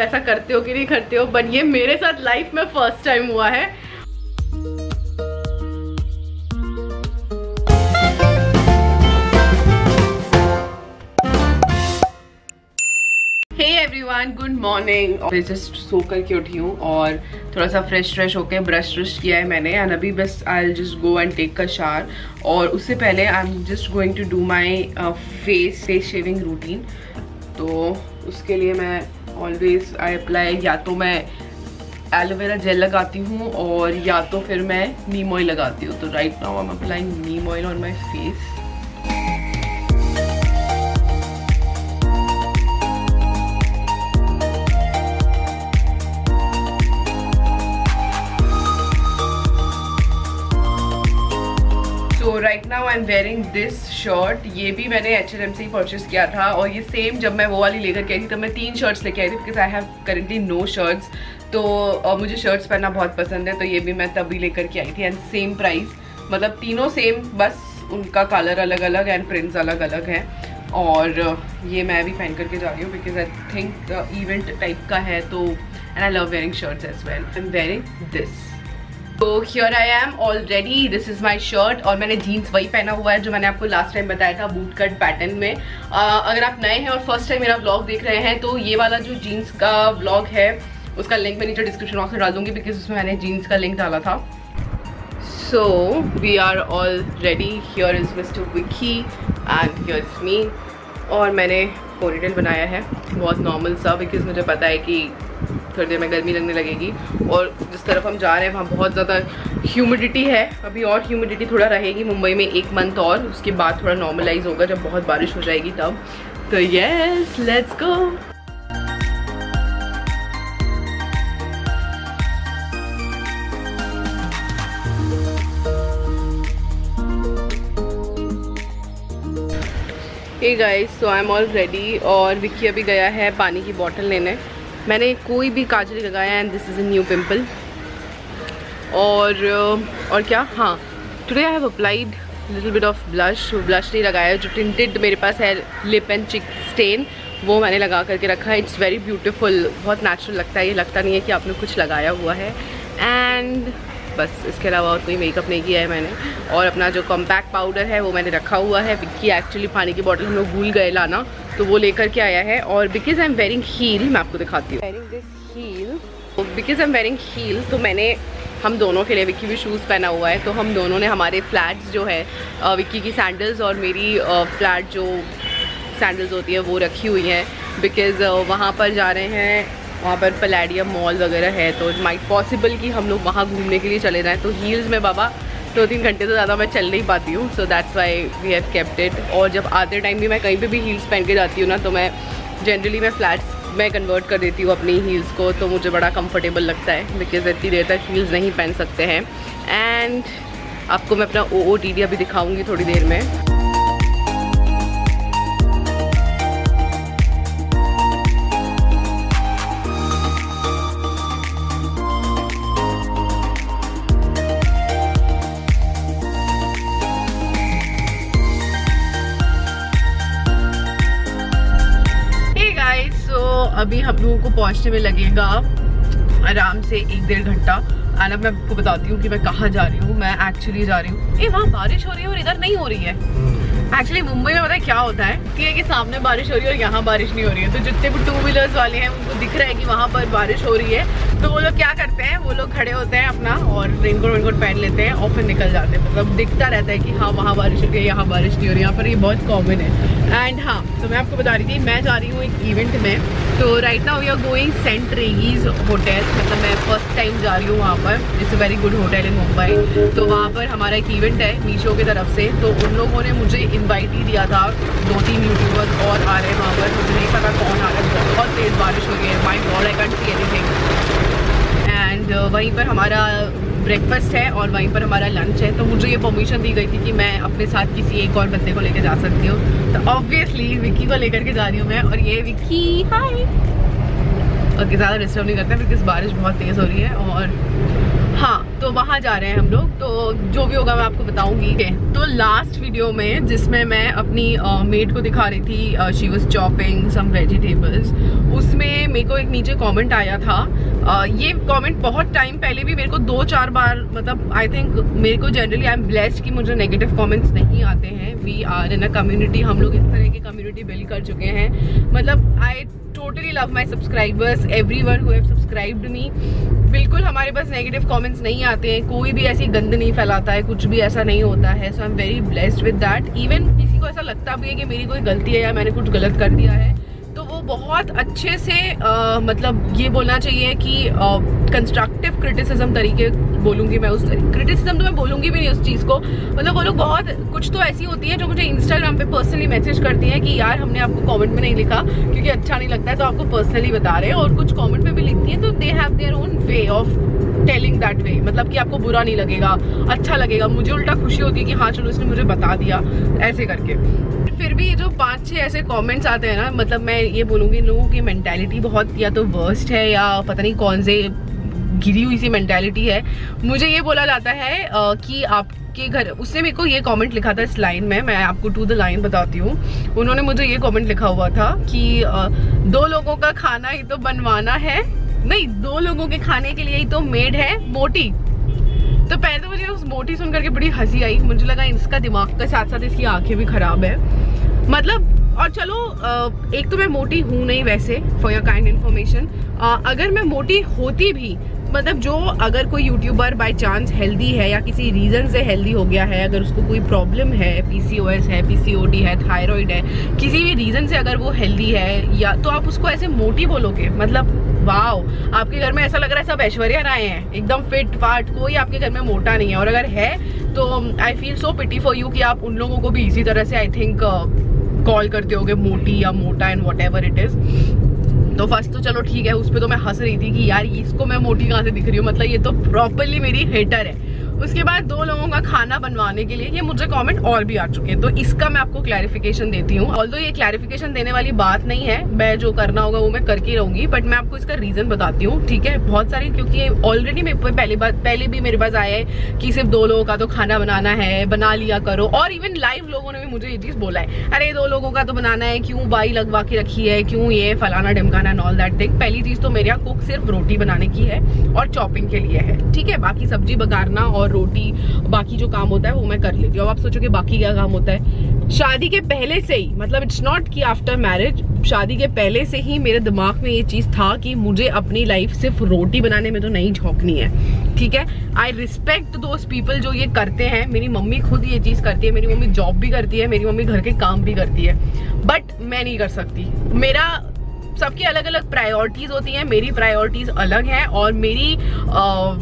ऐसा करते हो कि नहीं करते हो बट ये मेरे साथ लाइफ में फ़र्स्ट टाइम हुआ है। गुड मॉर्निंग मैं जस्ट सो करके उठी हूँ और थोड़ा सा फ्रेश फ्रेश होके ब्रश व्रश किया है मैंने। एंड अभी बस I just go and take का शार और उससे पहले I am just going to do my face face shaving routine तो उसके लिए मैं ऑलवेज आई अप्लाई या तो मैं एलोवेरा जेल लगाती हूँ और या तो फिर मैं नीम ऑयल लगाती हूँ। तो right now I am applying neem oil on my face right now I am wearing this shirt ये भी मैंने एच एम से ही परचेज किया था और ये सेम जब मैं वो वाली लेकर के आई थी तब मैं तीन शर्ट्स लेके आई थी because I have currently no shirts तो uh, मुझे शर्ट्स पहनना बहुत पसंद है तो ये भी मैं तभी लेकर के आई थी एंड सेम प्राइस मतलब तीनों सेम बस उनका कलर अलग अलग एंड प्रिंट्स अलग अलग हैं. और ये मैं भी पहन करके जा रही हूँ because I think event type का है तो and I love wearing shirts as well I am wearing this तो here I am already this is my shirt और मैंने जीन्स वही पहना हुआ है जो मैंने आपको लास्ट टाइम बताया था बूट कट पैटर्न में। uh, अगर आप नए हैं और फ़र्स्ट टाइम मेरा ब्लॉग देख रहे हैं तो ये वाला जो जीन्स का ब्लॉग है उसका लिंक मैं नीचे डिस्क्रिप्शन बॉक्स में डाल दूँगी बिकॉज़ उसमें मैंने जीन्स का लिंक डाला था। So we are all ready here is mister Vicky and here is me और मैंने पोनीटेल बनाया है। बहुत नॉर्मल सा बिकॉज़ मुझे पता है कि थोड़ी देर में गर्मी लगने लगेगी। और जिस तरफ़ हम जा रहे हैं, वहाँ बहुत ज़्यादा ह्यूमिडिटी है। अभी और ह्यूमिडिटी थोड़ा रहेगी, मुंबई में एक मंथ और, उसके बाद थोड़ा नॉर्मलाइज होगा जब बहुत बारिश हो जाएगी तब। तो yes let's go guys so I am all ready और विक्की अभी गया है पानी की बोतल लेने। मैंने कोई भी काजल लगाया and this is a new pimple और और क्या? हाँ. Today I have applied little bit of blush blush नहीं लगाया जो टिंटेड मेरे पास है लिप एंड चिक स्टेन वो मैंने लगा करके रखा है. इट्स वेरी ब्यूटीफुल बहुत नेचुरल लगता है. ये लगता नहीं है कि आपने कुछ लगाया हुआ है. एंड बस इसके अलावा और कोई मेकअप नहीं किया है मैंने। और अपना जो कॉम्पैक्ट पाउडर है वो मैंने रखा हुआ है। विक्की एक्चुअली पानी की बॉटल हम लोग भूल गए लाना तो वो लेकर के आया है। और because I am wearing heel मैं आपको दिखाती हूँ। Wearing this heel because I am wearing heel तो मैंने हम दोनों के लिए विक्की भी शूज़ पहना हुआ है। तो हम दोनों ने हमारे फ्लैट्स जो है विक्की की सैंडल्स और मेरी फ्लैट जो सैंडल्स होती है वो रखी हुई हैं। बिकॉज़ वहाँ पर जा रहे हैं वहाँ पर पलेडियम मॉल वगैरह है तो इट माइट पॉसिबल कि हम लोग वहाँ घूमने के लिए चले जाएँ। तो हील्स में बाबा दो तो तीन घंटे से ज़्यादा मैं चल नहीं पाती हूँ so that's why we have kept it और जब आते टाइम भी मैं कहीं पे भी हील्स पहन के जाती हूँ ना तो मैं जनरली मैं फ्लैट्स में कन्वर्ट कर देती हूँ अपनी हील्स को तो मुझे बड़ा कंफर्टेबल लगता है बिकॉज़ इतनी देर तक हील्स नहीं पहन सकते हैं। एंड आपको मैं अपना ओ ओ टी डी अभी दिखाऊँगी थोड़ी देर में। अभी हम लोगों को पहुँचने में लगेगा आराम से एक डेढ़ घंटा। एंड अब मैं आपको बताती हूँ कि मैं कहाँ जा रही हूँ। मैं एक्चुअली जा रही हूँ। ये वहाँ बारिश हो रही है और इधर नहीं हो रही है। एक्चुअली हम्म। मुंबई में पता है क्या होता है? कि, कि सामने बारिश हो रही है और यहाँ बारिश नहीं हो रही है। तो जितने भी टू व्हीलर्स वाले हैं उनको दिख रहा है कि वहाँ पर बारिश हो रही है। तो वो लोग क्या करते हैं वो लोग खड़े होते हैं अपना और रेनकोट वेनकोट पहन लेते हैं और फिर निकल जाते हैं। मतलब दिखता रहता है कि हाँ वहाँ बारिश हो रही है यहाँ बारिश नहीं हो रही है। यहाँ पर ये बहुत कॉमन है। एंड हाँ तो मैं आपको बता रही थी मैं जा रही हूँ एक इवेंट में। तो right now we are going Saint Regis hotel मतलब मैं फ़र्स्ट टाइम जा रही हूँ वहाँ पर। It's a very good hotel in Mumbai तो वहाँ पर हमारा एक इवेंट है मीशो की तरफ़ से। तो उन लोगों ने मुझे इन्वाइट ही दिया था दो तीन यूट्यूबर्स और आ रहे हैं वहाँ पर, मुझे नहीं पता कौन आ रहा है। बहुत तेज़ बारिश हो गई है। My God I can't see anything and वहीं पर हमारा ब्रेकफास्ट है और वहीं पर हमारा लंच है। तो मुझे ये परमिशन दी गई थी कि मैं अपने साथ किसी एक और बंदे को लेकर जा सकती हूँ। तो ऑब्वियसली विक्की को लेकर के जा रही हूँ मैं और ये विक्की हाय ओके ज़्यादा डिस्टर्ब नहीं करते बिकॉज़ बारिश बहुत तेज़ हो रही है और हाँ तो वहाँ जा रहे हैं हम लोग। तो जो भी होगा मैं आपको बताऊँगी। तो लास्ट वीडियो में जिसमें मैं अपनी मेड को दिखा रही थी she was chopping some vegetables उसमें मेरे को एक नीचे कमेंट आया था। uh, ये कमेंट बहुत टाइम पहले भी मेरे को दो चार बार मतलब आई थिंक मेरे को जनरली आई एम ब्लेस्ड कि मुझे नेगेटिव कमेंट्स नहीं आते हैं। We are in a community हम लोग इस तरह की कम्युनिटी बिल्ड कर चुके हैं। मतलब I totally love my subscribers everyone subscribed me बिल्कुल हमारे पास नेगेटिव कमेंट्स नहीं आते हैं कोई भी ऐसी गंद नहीं फैलाता है कुछ भी ऐसा नहीं होता है so I am very blessed with that even किसी को ऐसा लगता भी है कि मेरी कोई गलती है या मैंने कुछ गलत कर दिया है तो वो बहुत अच्छे से आ, मतलब ये बोलना चाहिए कि कंस्ट्रक्टिव क्रिटिसिज्म तरीके बोलूँगी मैं उस क्रिटिसिज्म तो मैं बोलूँगी भी नहीं उस चीज़ को। मतलब वो लोग बहुत, कुछ तो ऐसी होती है जो मुझे इंस्टाग्राम पे पर्सनली मैसेज करती है कि यार हमने आपको कमेंट में नहीं लिखा, क्योंकि अच्छा नहीं लगता है तो आपको पर्सनली बता रहे हैं। और कुछ कमेंट में भी लिखती है तो they have their own way of telling that way मतलब कि आपको बुरा नहीं लगेगा अच्छा लगेगा। मुझे उल्टा खुशी होती है कि हाँ चलो इसने मुझे बता दिया, ऐसे करके। फिर भी जो पाँच छह ऐसे कमेंट्स आते हैं ना मतलब मैं ये बोलूँगी लोगों की मेंटेलिटी बहुत या तो वर्स्ट है या पता नहीं कौन से गिरी हुई सी मेंटेलिटी है। मुझे ये बोला जाता है कि आप के घर, उसने मेरे को ये कमेंट लिखा था इस लाइन में, मैं आपको टू द लाइन बताती हूँ। उन्होंने मुझे ये कमेंट लिखा हुआ था कि दो लोगों का खाना ही तो बनवाना है। नहीं, दो लोगों के खाने के लिए ही तो मेड है, मोटी। तो पहले तो मुझे उस मोटी सुन करके बड़ी हँसी आई। मुझे लगा इसका दिमाग के साथ साथ इसकी आँखें भी खराब है। मतलब और चलो एक तो मैं मोटी हूँ नहीं वैसे फॉर योर काइंड इन्फॉर्मेशन अगर मैं मोटी होती भी मतलब जो अगर कोई यूट्यूबर बाय चांस हेल्दी है या किसी रीज़न से हेल्दी हो गया है, अगर उसको कोई प्रॉब्लम है पीसीओएस है पीसीओडी है थायराइड है, किसी भी रीज़न से अगर वो हेल्दी है, या तो आप उसको ऐसे मोटी बोलोगे? मतलब वाओ, आपके घर में ऐसा लग रहा है सब ऐश्वर्या राय हैं, एकदम फिट फाट कोई आपके घर में मोटा नहीं है। और अगर है तो I feel so pity for you कि आप उन लोगों को भी इसी तरह से आई थिंक कॉल करते होगे, मोटी या मोटा and whatever it is तो फ़र्स्ट तो चलो ठीक है, उस पर तो मैं हंस रही थी कि यार इसको मैं मोटी कहाँ से दिख रही हूँ? मतलब ये तो प्रॉपरली मेरी हेटर है। उसके बाद दो लोगों का खाना बनवाने के लिए ये मुझे कमेंट और भी आ चुके हैं। तो इसका मैं आपको क्लैरिफिकेशन देती हूँ। ऑल ये क्लैरिफिकेशन देने वाली बात नहीं है, मैं जो करना होगा वो मैं करके रहूँगी बट मैं आपको इसका रीजन बताती हूँ, ठीक है? बहुत सारी, क्योंकि ऑलरेडी मेरे पहले बात, पहले भी मेरे पास आया है कि सिर्फ़ दो लोगों का तो खाना बनाना है, बना लिया करो, और इवन लाइव लोगों ने भी मुझे ये चीज़ बोला है। अरे, दो लोगों का तो बनाना है, क्यों बाई लगवा के रखी है, क्यों ये फलाना डिमकाना ऑल दैट थिंग पहली चीज़ तो मेरे यहाँ कुक सिर्फ़ रोटी बनाने की है और चॉपिंग के लिए है, ठीक है? बाकी सब्ज़ी बगारना और रोटी बाकी जो काम होता है वो मैं कर लेती हूँ। अब आप सोचो कि बाकी क्या काम होता है। शादी के पहले से ही मतलब इट्स नॉट कि आफ्टर मैरिज शादी के पहले से ही मेरे दिमाग में ये चीज़ था कि मुझे अपनी लाइफ सिर्फ़ रोटी बनाने में तो नहीं झोंकनी है। ठीक है? आई रिस्पेक्ट दोज पीपल जो ये करते हैं। मेरी मम्मी खुद ये चीज़ करती है मेरी मम्मी जॉब भी करती है मेरी मम्मी घर के काम भी करती है। बट मैं नहीं कर सकती। मेरा सबकी अलग अलग प्रायोरिटीज होती हैं मेरी प्रायोरिटीज अलग हैं और मेरी आ,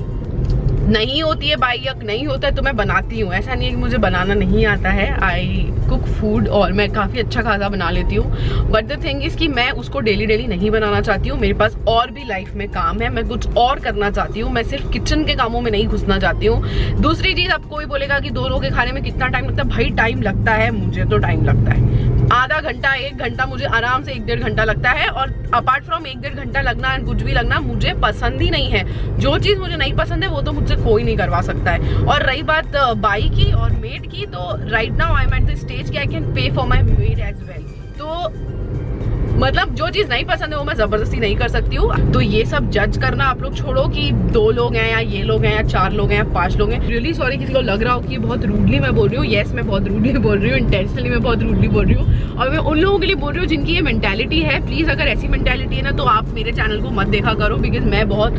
नहीं होती है बाई यक, नहीं होता है तो मैं बनाती हूँ। ऐसा नहीं है कि मुझे बनाना नहीं आता है। आई कुक फ़ूड और मैं काफ़ी अच्छा खासा बना लेती हूँ। बट द थिंग इज़ कि मैं उसको डेली डेली नहीं बनाना चाहती हूँ। मेरे पास और भी लाइफ में काम है। मैं कुछ और करना चाहती हूँ। मैं सिर्फ़ किचन के कामों में नहीं घुसना चाहती हूँ। दूसरी चीज़, अब कोई बोलेगा कि दो लोगों के खाने में कितना टाइम लगता है? भाई टाइम लगता है। मुझे तो टाइम लगता है। आधा घंटा, एक घंटा मुझे आराम से एक डेढ़ घंटा लगता है और अपार्ट फ्रॉम एक डेढ़ घंटा लगना कुछ भी लगना मुझे पसंद ही नहीं है। जो चीज़ मुझे नहीं पसंद है, वो तो मुझसे कोई नहीं करवा सकता है। और रही बात बाई की और मेड की तो right now I am at the stage की I can pay for my maid as well तो मतलब जो चीज़ नहीं पसंद है वो मैं ज़बरदस्ती नहीं कर सकती हूँ। तो ये सब जज करना आप लोग छोड़ो कि दो लोग हैं या ये लोग हैं या चार लोग हैं या पाँच लोग हैं। रियली सॉरी किसी को लग रहा हो कि बहुत रूडली मैं बोल रही हूँ। येस मैं बहुत रूडली बोल रही हूँ। इंटेंशनली मैं बहुत रूडली बोल रही हूँ। और मैं उन लोगों के लिए बोल रही हूँ जिनकी ये मैंटेलिटी है। प्लीज़ अगर ऐसी मैंटेलिटी है ना तो आप मेरे चैनल को मत देखा करो बिकॉज़ मैं बहुत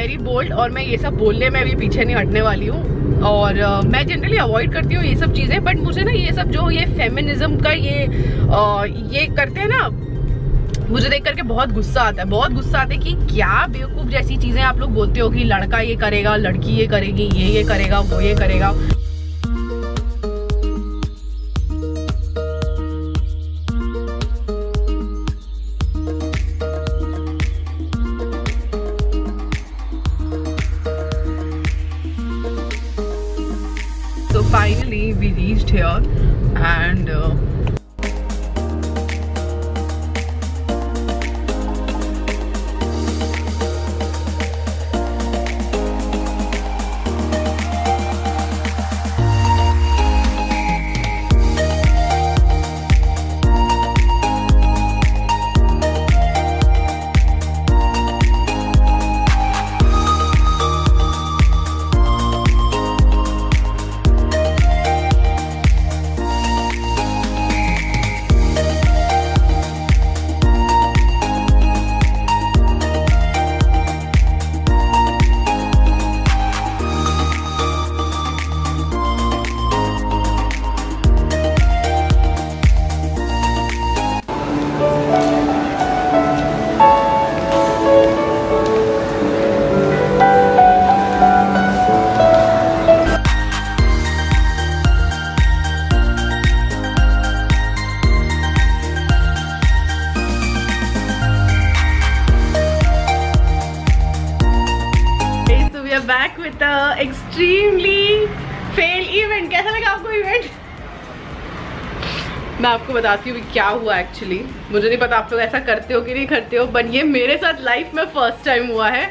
वेरी बोल्ड और मैं ये सब बोलने में भी पीछे नहीं हटने वाली हूँ। और uh, मैं जनरली अवॉइड करती हूँ ये सब चीज़ें बट मुझे ना ये सब जो ये फेमिनिज्म का ये uh, ये करते हैं ना मुझे देख करके बहुत गुस्सा आता है। बहुत गुस्सा आता है कि क्या बेवकूफ़ जैसी चीज़ें आप लोग बोलते हो कि लड़का ये करेगा लड़की ये करेगी ये ये करेगा वो ये करेगा। बताती हूँ क्या हुआ एक्चुअली मुझे नहीं पता आप लोग ऐसा करते हो कि नहीं करते हो बट ये मेरे साथ लाइफ में फ़र्स्ट टाइम हुआ है।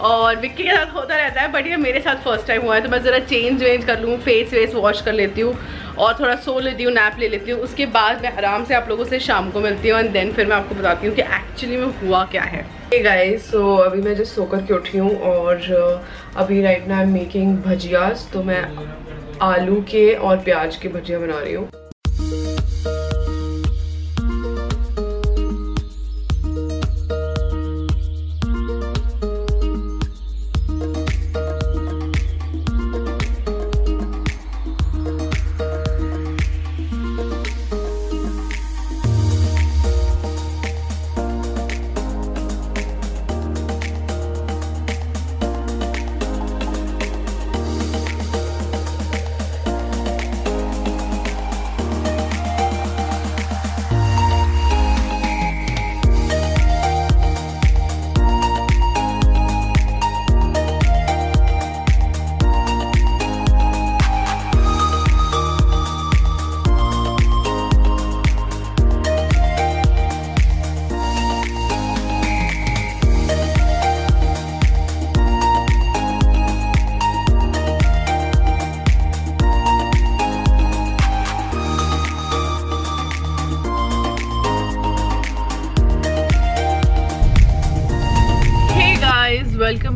और विक्की के साथ होता रहता है बट ये मेरे साथ फ़र्स्ट टाइम हुआ है। तो मैं ज़रा चेंज वेंज कर लूँ फेस वेस वॉश कर लेती हूँ और थोड़ा सो लेती हूँ नैप ले लेती हूँ। उसके बाद मैं आराम से आप लोगों से शाम को मिलती हूँ एंड देन फिर मैं आपको बताती हूँ कि एक्चुअली में हुआ क्या है। गाइस सो so, अभी मैं जस्ट सोकर के उठी हूँ और uh, अभी राइट ना आई एम मेकिंग भजियाज तो मैं आलू के और प्याज के भजिया बना रही हूँ।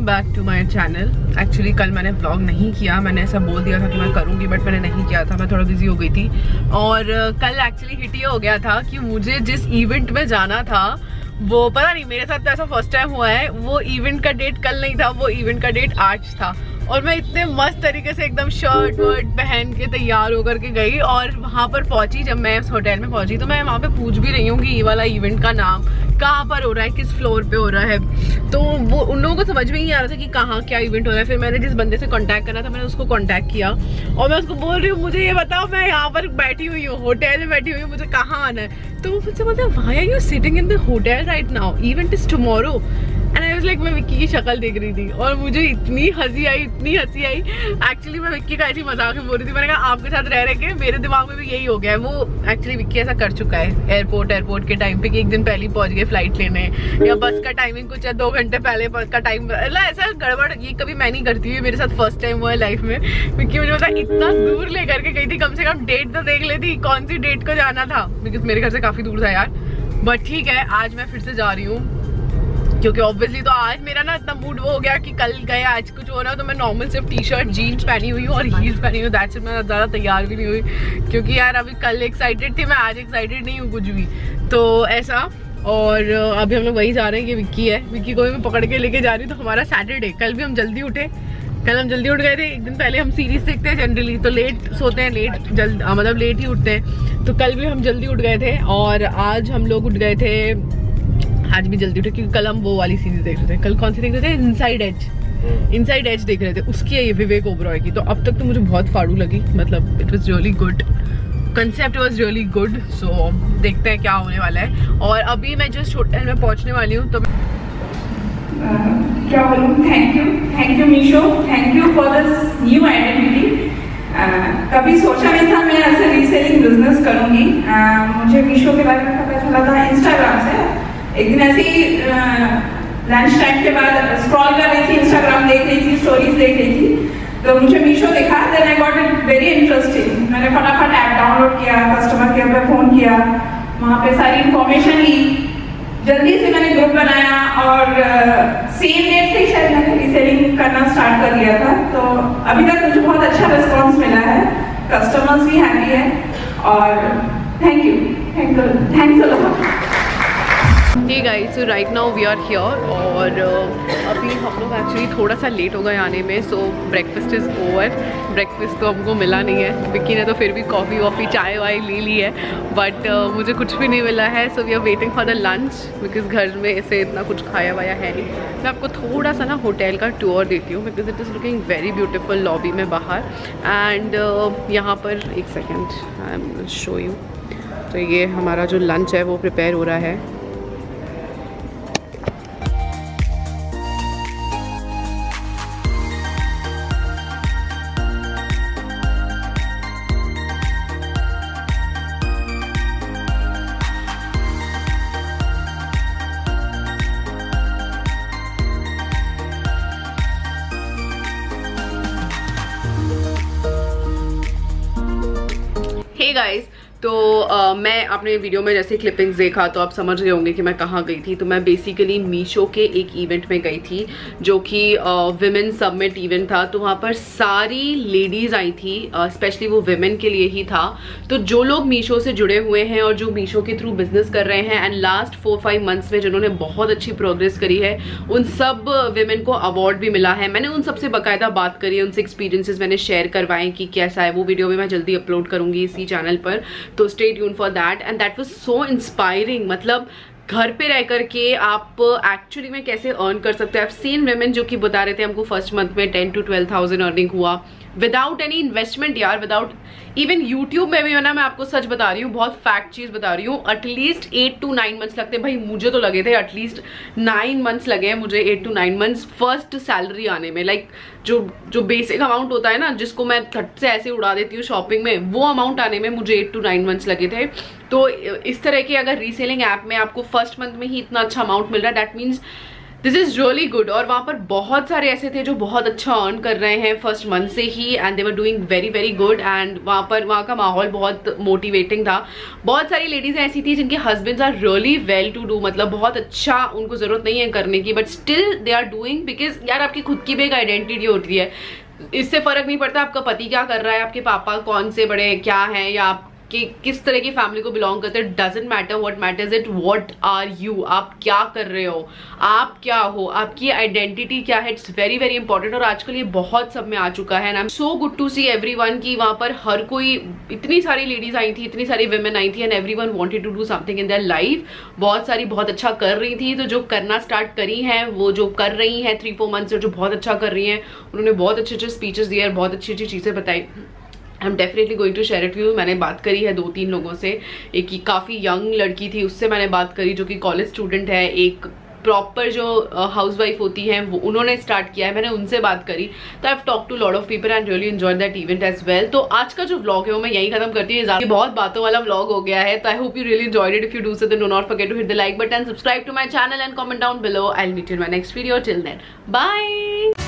Back to my channel actually कल मैंने ब्लॉग नहीं किया। मैंने ऐसा बोल दिया था कि मैं करूँगी बट मैंने नहीं किया था। मैं थोड़ा बिज़ी हो गई थी। और कल एक्चुअली हिट ये हो गया था कि मुझे जिस इवेंट में जाना था, वो पता नहीं, मेरे साथ तो ऐसा फ़र्स्ट टाइम हुआ है। वो इवेंट का डेट कल नहीं था, वो इवेंट का डेट आज था। और मैं इतने मस्त तरीके से एकदम शर्ट वर्ट पहन के तैयार होकर के गई और वहाँ पर पहुँची। जब मैं उस होटल में पहुँची तो मैं वहाँ पे पूछ भी रही हूँ कि ये वाला इवेंट का नाम कहाँ पर हो रहा है, किस फ्लोर पे हो रहा है। तो वो उन लोगों को समझ में नहीं आ रहा था कि कहाँ क्या इवेंट हो रहा है। फिर मैंने जिस बंदे से कॉन्टैक्ट करा था, मैंने उसको कॉन्टैक्ट किया और मैं उसको बोल रही हूँ, मुझे ये बताओ, मैं यहाँ पर बैठी हुई हूँ होटल में बैठी हुई हूँ, मुझे कहाँ आना है? तो मुझसे बोलते हैं why are you sitting in the hotel right now event is tomorrow was like मैं विक्की की शक्ल देख रही थी और मुझे इतनी हँसी आई इतनी हँसी आई। एक्चुअली मैं विक्की का ऐसी मज़ाक में बोल रही थी मैंने कहा आपके साथ रह रहे के मेरे दिमाग में भी यही हो गया है। वो एक्चुअली विक्की ऐसा कर चुका है एयरपोर्ट एयरपोर्ट के टाइम पे कि एक दिन पहले ही पहुँच गए फ़्लाइट लेने। या बस का टाइमिंग कुछ है दो घंटे पहले बस का टाइम ऐसा गड़बड़ ये कभी मैं नहीं करती हुई मेरे साथ फ़र्स्ट टाइम हुआ है लाइफ में। विक्की मुझे पता इतना दूर लेकर के गई थी कम से कम डेट तो देख लेती कौन सी डेट को जाना था? बिकॉज़ मेरे घर से काफ़ी दूर था यार। बट ठीक है आज मैं फिर से जा रही हूँ। क्योंकि ऑब्वियसली तो आज मेरा ना इतना मूड वो हो गया कि कल गए, आज कुछ हो रहा तो मैं नॉर्मल सिर्फ़ टी शर्ट जीन्स पहनी हुई हूँ और हील्स पहनी हुई दैट्स मैं ज़्यादा तैयार भी नहीं हुई। क्योंकि यार अभी कल एक्साइटेड थी, मैं आज एक्साइटेड नहीं हूँ कुछ भी। तो ऐसा, और अभी हम लोग वही जा रहे हैं कि विक्की है। विक्की को भी मैं पकड़ के लेके जा रही हूँ तो हमारा सैटरडे कल भी हम जल्दी उठे। कल हम जल्दी उठ गए थे, एक दिन पहले हम सीरीज़ देखते हैं जनरली तो लेट सोते हैं लेट जल्द मतलब लेट ही उठते हैं। तो कल भी हम जल्दी उठ गए थे, और आज हम लोग उठ गए थे आज भी जल्दी उठे क्योंकि कल हम वो वाली सीरीज़ देख रहे थे। कल कौन सी देख रहे थे? इनसाइड एज इनसाइड एज देख रहे थे। उसकी है ये विवेक ओबरॉय की। तो अब तक तो मुझे बहुत फाड़ू लगी। मतलब it was really good concept was really good so देखते हैं क्या होने वाला है। और अभी मैं जस्ट होटल में पहुँचने वाली हूँ तो क्या बोलूँ? Thank you thank you Meesho thank you for this new identity कभी सोचा नहीं था मैं ऐसे रीसेलिंग बिज़नेस करूँगी। uh, मुझे मीशो के बारे में पता चला था। इंस्टाग्राम से। एक दिन ऐसे लंच टाइम के बाद स्क्रॉल कर रही थी इंस्टाग्राम देख रही थी स्टोरीज देख रही थी तो मुझे मीशो दिखा then I got it very interesting मैंने फटाफट ऐप डाउनलोड किया कस्टमर केयर पर फ़ोन किया, वहाँ पे सारी इंफॉर्मेशन ली। जल्दी से मैंने ग्रुप बनाया और सेम डेट से शायद मैंने रीसेलिंग करना स्टार्ट कर दिया था। तो अभी तक मुझे बहुत अच्छा रिस्पॉन्स मिला है। कस्टमर्स भी हैप्पी है और thank you thank you thanks a lot hey guys so right now we are here और uh, अभी हम लोग एक्चुअली थोड़ा सा लेट हो गए आने में so breakfast is over breakfast तो हमको मिला नहीं है। विक्की ने तो फिर भी कॉफ़ी वॉफ़ी चाय वाय ले ली है। बट uh, मुझे कुछ भी नहीं मिला है so we are waiting for the lunch because घर में इसे इतना कुछ खाया वाया है नहीं। मैं आपको थोड़ा सा ना होटल का टूर देती हूँ because it is looking very beautiful lobby में बाहर। एंड uh, यहाँ पर एक second I am show you तो ये हमारा जो लंच है वो प्रिपेयर हो रहा है। गाइस तो मैं अपने वीडियो में जैसे क्लिपिंग्स देखा तो आप समझ गए होंगे कि मैं कहाँ गई थी। तो मैं बेसिकली मीशो के एक इवेंट में गई थी, जो कि विमेन सबमिट इवेंट था। तो वहाँ पर सारी लेडीज़ आई थी स्पेशली वो विमेन के लिए ही था। तो जो लोग मीशो से जुड़े हुए हैं और जो मीशो के थ्रू बिज़नेस कर रहे हैं and last four five months में जिन्होंने बहुत अच्छी प्रोग्रेस करी है, उन सब विमेन को अवार्ड भी मिला है। मैंने उन सबसे बाकायदा बात करी उनसे एक्सपीरियंसेस मैंने शेयर करवाएँ कि कैसा है। वो वीडियो भी मैं जल्दी अपलोड करूँगी इसी चैनल पर। तो stay tuned for that. And that was so inspiring. Matlab घर पे रह करके आप एक्चुअली में कैसे अर्न कर सकते हैं? सीन वेमेन जो कि बता रहे थे हमको फ़र्स्ट मंथ में ten to twelve thousand earning हुआ। विदाउट एनी इन्वेस्टमेंट यार विदाउट इवन यूट्यूब में भी है ना मैं आपको सच बता रही हूँ बहुत फैक्ट चीज़ बता रही हूँ at least eight to nine months लगते हैं। भाई मुझे तो लगे थे एटलीस्ट नाइन मंथ्स लगे हैं मुझे eight to nine months first salary आने में। लाइक like, जो जो बेसिक अमाउंट होता है ना जिसको मैं थट से ऐसे उड़ा देती हूँ शॉपिंग में वो अमाउंट आने में मुझे एट टू नाइन मंथ्स लगे थे। तो इस तरह के अगर रीसेलिंग ऐप में आपको फ़र्स्ट मंथ में ही इतना अच्छा अमाउंट मिल रहा है that means this is really good और वहाँ पर बहुत सारे ऐसे थे जो बहुत अच्छा अर्न कर रहे हैं फ़र्स्ट मंथ से ही and they were doing very very good and वहाँ पर, वहाँ का माहौल बहुत मोटिवेटिंग था। बहुत सारी लेडीज़ ऐसी थी जिनके husband are really well to do मतलब बहुत अच्छा उनको ज़रूरत नहीं है करने की but still they are doing because यार आपकी खुद की भी एक आइडेंटिटी होती है। इससे फ़र्क नहीं पड़ता आपका पति क्या कर रहा है, आपके पापा कौन से बड़े क्या हैं, या आप कि किस तरह की फैमिली को बिलोंग करते हैं doesn't matter what matters it what are you आप क्या कर रहे हो? आप क्या हो? आपकी आइडेंटिटी क्या है? इट्स वेरी वेरी इंपॉर्टेंट और आजकल ये बहुत सब में आ चुका है ना। So good to see everyone की वहाँ पर हर कोई, इतनी सारी लेडीज़ आई थी, इतनी सारी वेमेन आई थी and everyone wanted to do something in their life बहुत सारी बहुत अच्छा कर रही थी तो जो करना स्टार्ट करी है, वो जो कर रही है थ्री फोर मंथ से जो बहुत अच्छा कर रही है, उन्होंने बहुत अच्छे अच्छे स्पीचेस दिए और बहुत अच्छी अच्छी चीज़ें बताई। I am definitely going to share it you मैंने बात करी है दो तीन लोगों से। एक ही काफ़ी यंग लड़की थी, उससे मैंने बात करी जो कि कॉलेज स्टूडेंट है। एक प्रॉपर जो हाउस वाइफ होती है, वो उन्होंने स्टार्ट किया है। मैंने उनसे बात करी। तो I talk to lot of people and really enjoy that event as well तो आज का जो व्लॉग है वो मैं यही खत्म करती हूँ। बहुत बातों वाला व्लॉग हो गया है। तो I hope you really enjoyed it if you do so do not forget to hit the like button subscribe to my channel and comment down below I meet in my next video till then bye